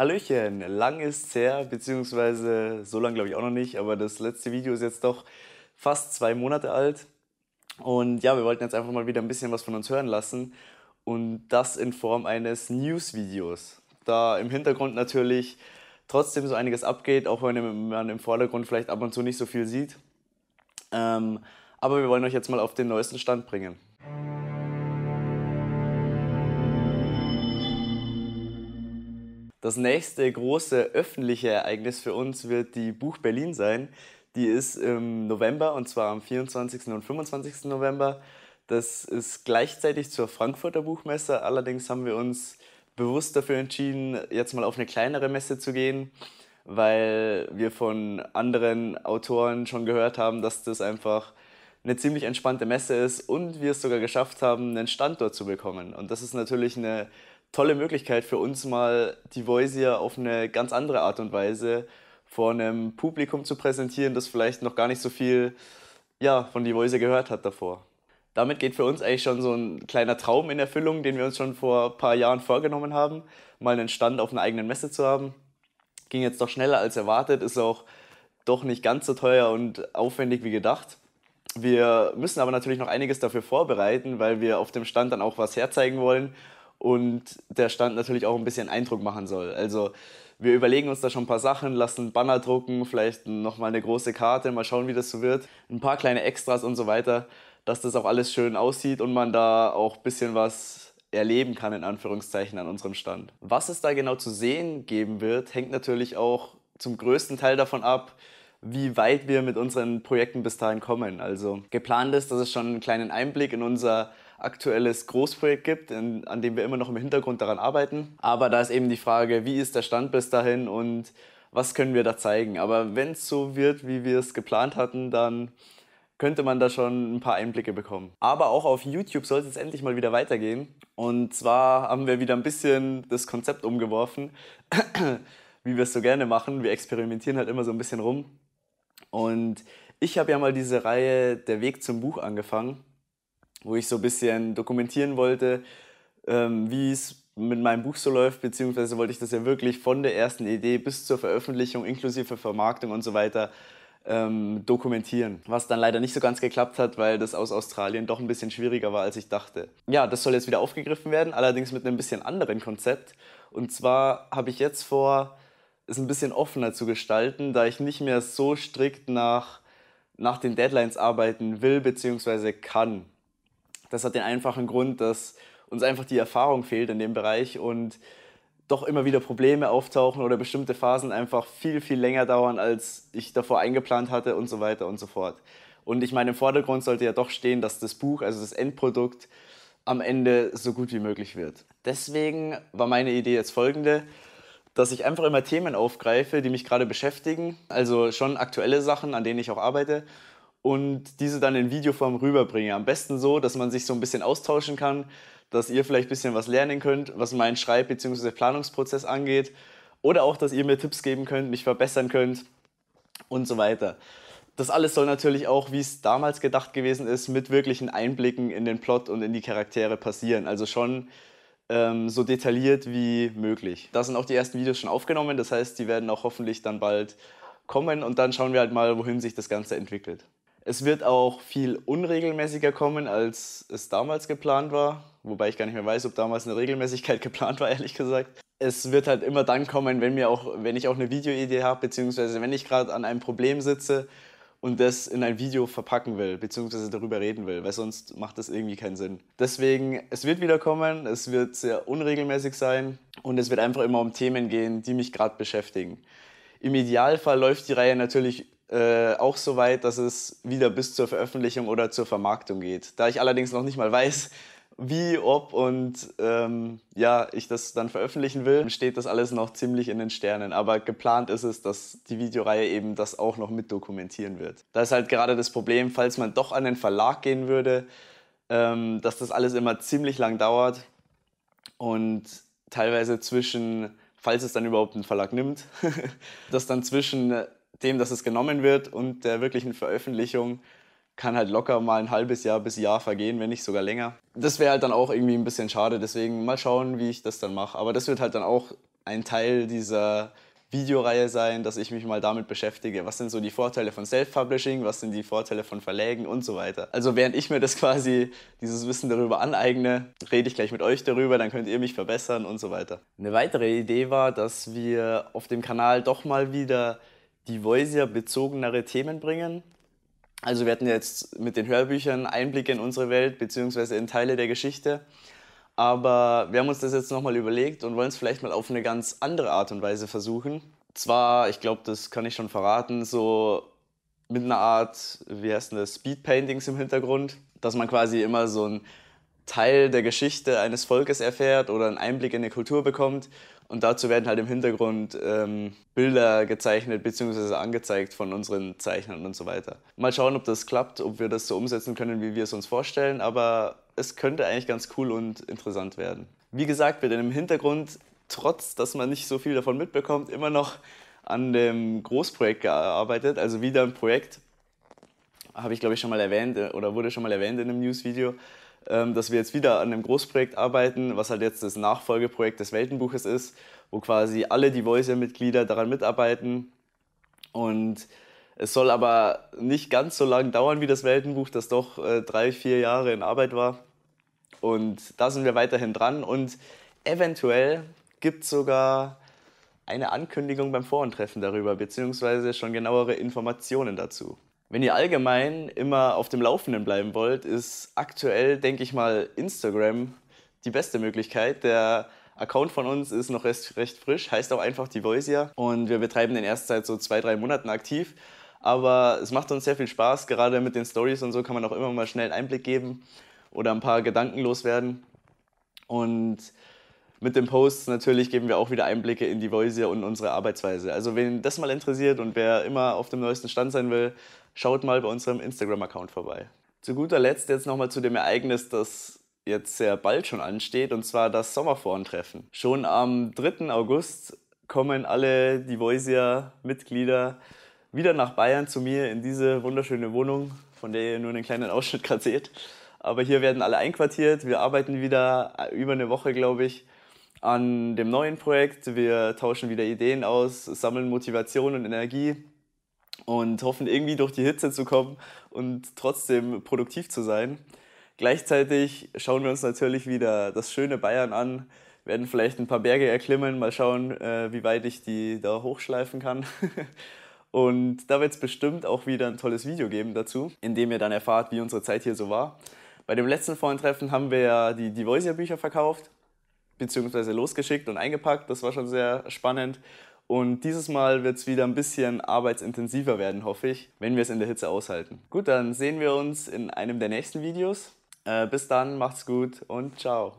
Hallöchen, lang ist's her, beziehungsweise so lang glaube ich auch noch nicht, aber das letzte Video ist jetzt doch fast zwei Monate alt. Und ja, wir wollten jetzt einfach mal wieder ein bisschen was von uns hören lassen und das in Form eines News-Videos. Da im Hintergrund natürlich trotzdem so einiges abgeht, auch wenn man im Vordergrund vielleicht ab und zu nicht so viel sieht. Ähm, aber wir wollen euch jetzt mal auf den neuesten Stand bringen. Das nächste große öffentliche Ereignis für uns wird die Buch Berlin sein. Die ist im November und zwar am 24. und 25. November. Das ist gleichzeitig zur Frankfurter Buchmesse. Allerdings haben wir uns bewusst dafür entschieden, jetzt mal auf eine kleinere Messe zu gehen, weil wir von anderen Autoren schon gehört haben, dass das einfach eine ziemlich entspannte Messe ist und wir es sogar geschafft haben, einen Stand dort zu bekommen. Und das ist natürlich eine tolle Möglichkeit für uns mal die Voisia auf eine ganz andere Art und Weise vor einem Publikum zu präsentieren, das vielleicht noch gar nicht so viel ja, von die Voisia gehört hat davor. Damit geht für uns eigentlich schon so ein kleiner Traum in Erfüllung, den wir uns schon vor ein paar Jahren vorgenommen haben, mal einen Stand auf einer eigenen Messe zu haben. Ging jetzt doch schneller als erwartet, ist auch doch nicht ganz so teuer und aufwendig wie gedacht. Wir müssen aber natürlich noch einiges dafür vorbereiten, weil wir auf dem Stand dann auch was herzeigen wollen und der Stand natürlich auch ein bisschen Eindruck machen soll. Also wir überlegen uns da schon ein paar Sachen, lassen Banner drucken, vielleicht nochmal eine große Karte, mal schauen, wie das so wird. Ein paar kleine Extras und so weiter, dass das auch alles schön aussieht und man da auch ein bisschen was erleben kann, in Anführungszeichen, an unserem Stand. Was es da genau zu sehen geben wird, hängt natürlich auch zum größten Teil davon ab, wie weit wir mit unseren Projekten bis dahin kommen. Also geplant ist, dass es schon einen kleinen Einblick in unser aktuelles Großprojekt gibt, in, an dem wir immer noch im Hintergrund daran arbeiten. Aber da ist eben die Frage, wie ist der Stand bis dahin und was können wir da zeigen. Aber wenn es so wird, wie wir es geplant hatten, dann könnte man da schon ein paar Einblicke bekommen. Aber auch auf YouTube soll es jetzt endlich mal wieder weitergehen. Und zwar haben wir wieder ein bisschen das Konzept umgeworfen, wie wir es so gerne machen. Wir experimentieren halt immer so ein bisschen rum. Und ich habe ja mal diese Reihe Der Weg zum Buch angefangen wo ich so ein bisschen dokumentieren wollte, ähm, wie es mit meinem Buch so läuft, beziehungsweise wollte ich das ja wirklich von der ersten Idee bis zur Veröffentlichung inklusive Vermarktung und so weiter ähm, dokumentieren. Was dann leider nicht so ganz geklappt hat, weil das aus Australien doch ein bisschen schwieriger war, als ich dachte. Ja, das soll jetzt wieder aufgegriffen werden, allerdings mit einem bisschen anderen Konzept. Und zwar habe ich jetzt vor, es ein bisschen offener zu gestalten, da ich nicht mehr so strikt nach, nach den Deadlines arbeiten will bzw. kann. Das hat den einfachen Grund, dass uns einfach die Erfahrung fehlt in dem Bereich und doch immer wieder Probleme auftauchen oder bestimmte Phasen einfach viel, viel länger dauern, als ich davor eingeplant hatte und so weiter und so fort. Und ich meine, im Vordergrund sollte ja doch stehen, dass das Buch, also das Endprodukt, am Ende so gut wie möglich wird. Deswegen war meine Idee jetzt folgende, dass ich einfach immer Themen aufgreife, die mich gerade beschäftigen, also schon aktuelle Sachen, an denen ich auch arbeite und diese dann in Videoform rüberbringe. Am besten so, dass man sich so ein bisschen austauschen kann, dass ihr vielleicht ein bisschen was lernen könnt, was meinen Schreib- bzw. Planungsprozess angeht. Oder auch, dass ihr mir Tipps geben könnt, mich verbessern könnt und so weiter. Das alles soll natürlich auch, wie es damals gedacht gewesen ist, mit wirklichen Einblicken in den Plot und in die Charaktere passieren. Also schon ähm, so detailliert wie möglich. Da sind auch die ersten Videos schon aufgenommen, das heißt, die werden auch hoffentlich dann bald kommen und dann schauen wir halt mal, wohin sich das Ganze entwickelt. Es wird auch viel unregelmäßiger kommen, als es damals geplant war. Wobei ich gar nicht mehr weiß, ob damals eine Regelmäßigkeit geplant war, ehrlich gesagt. Es wird halt immer dann kommen, wenn, mir auch, wenn ich auch eine Videoidee habe, beziehungsweise wenn ich gerade an einem Problem sitze und das in ein Video verpacken will, beziehungsweise darüber reden will, weil sonst macht das irgendwie keinen Sinn. Deswegen, es wird wieder kommen, es wird sehr unregelmäßig sein und es wird einfach immer um Themen gehen, die mich gerade beschäftigen. Im Idealfall läuft die Reihe natürlich äh, auch so weit, dass es wieder bis zur Veröffentlichung oder zur Vermarktung geht. Da ich allerdings noch nicht mal weiß, wie, ob und ähm, ja, ich das dann veröffentlichen will, steht das alles noch ziemlich in den Sternen. Aber geplant ist es, dass die Videoreihe eben das auch noch mit dokumentieren wird. Da ist halt gerade das Problem, falls man doch an den Verlag gehen würde, ähm, dass das alles immer ziemlich lang dauert und teilweise zwischen, falls es dann überhaupt einen Verlag nimmt, dass dann zwischen dem, dass es genommen wird und der wirklichen Veröffentlichung kann halt locker mal ein halbes Jahr bis Jahr vergehen, wenn nicht sogar länger. Das wäre halt dann auch irgendwie ein bisschen schade, deswegen mal schauen, wie ich das dann mache. Aber das wird halt dann auch ein Teil dieser Videoreihe sein, dass ich mich mal damit beschäftige. Was sind so die Vorteile von Self-Publishing, was sind die Vorteile von Verlägen und so weiter. Also während ich mir das quasi, dieses Wissen darüber aneigne, rede ich gleich mit euch darüber, dann könnt ihr mich verbessern und so weiter. Eine weitere Idee war, dass wir auf dem Kanal doch mal wieder die Voisia bezogenere Themen bringen. Also wir hatten jetzt mit den Hörbüchern Einblicke in unsere Welt bzw. in Teile der Geschichte. Aber wir haben uns das jetzt nochmal überlegt und wollen es vielleicht mal auf eine ganz andere Art und Weise versuchen. Zwar, ich glaube, das kann ich schon verraten, so mit einer Art, wie heißt das, Speedpaintings im Hintergrund, dass man quasi immer so einen Teil der Geschichte eines Volkes erfährt oder einen Einblick in die Kultur bekommt und dazu werden halt im Hintergrund ähm, Bilder gezeichnet bzw. angezeigt von unseren Zeichnern und so weiter. Mal schauen, ob das klappt, ob wir das so umsetzen können, wie wir es uns vorstellen, aber es könnte eigentlich ganz cool und interessant werden. Wie gesagt, wird im Hintergrund, trotz dass man nicht so viel davon mitbekommt, immer noch an dem Großprojekt gearbeitet, also wieder ein Projekt, habe ich glaube ich schon mal erwähnt äh, oder wurde schon mal erwähnt in einem Newsvideo, dass wir jetzt wieder an einem Großprojekt arbeiten, was halt jetzt das Nachfolgeprojekt des Weltenbuches ist, wo quasi alle die Voice-Mitglieder daran mitarbeiten. Und es soll aber nicht ganz so lange dauern wie das Weltenbuch, das doch äh, drei, vier Jahre in Arbeit war. Und da sind wir weiterhin dran und eventuell gibt es sogar eine Ankündigung beim Vorentreffen darüber, beziehungsweise schon genauere Informationen dazu. Wenn ihr allgemein immer auf dem Laufenden bleiben wollt, ist aktuell, denke ich mal, Instagram die beste Möglichkeit. Der Account von uns ist noch recht, recht frisch, heißt auch einfach die Voisia und wir betreiben den erst seit so zwei, drei Monaten aktiv. Aber es macht uns sehr viel Spaß, gerade mit den Stories und so kann man auch immer mal schnell einen Einblick geben oder ein paar Gedanken loswerden. Und mit den Posts natürlich geben wir auch wieder Einblicke in die Voisia und unsere Arbeitsweise. Also wen das mal interessiert und wer immer auf dem neuesten Stand sein will, schaut mal bei unserem Instagram-Account vorbei. Zu guter Letzt jetzt nochmal zu dem Ereignis, das jetzt sehr bald schon ansteht, und zwar das Sommerforen-Treffen. Schon am 3. August kommen alle die Voisia-Mitglieder wieder nach Bayern zu mir in diese wunderschöne Wohnung, von der ihr nur einen kleinen Ausschnitt gerade seht. Aber hier werden alle einquartiert. Wir arbeiten wieder über eine Woche, glaube ich, an dem neuen Projekt. Wir tauschen wieder Ideen aus, sammeln Motivation und Energie und hoffen irgendwie durch die Hitze zu kommen und trotzdem produktiv zu sein. Gleichzeitig schauen wir uns natürlich wieder das schöne Bayern an, werden vielleicht ein paar Berge erklimmen, mal schauen, äh, wie weit ich die da hochschleifen kann. Und da wird es bestimmt auch wieder ein tolles Video geben dazu, in dem ihr dann erfahrt, wie unsere Zeit hier so war. Bei dem letzten Vorentreffen haben wir ja die Devoisia-Bücher verkauft, beziehungsweise losgeschickt und eingepackt. Das war schon sehr spannend. Und dieses Mal wird es wieder ein bisschen arbeitsintensiver werden, hoffe ich, wenn wir es in der Hitze aushalten. Gut, dann sehen wir uns in einem der nächsten Videos. Äh, bis dann, macht's gut und ciao.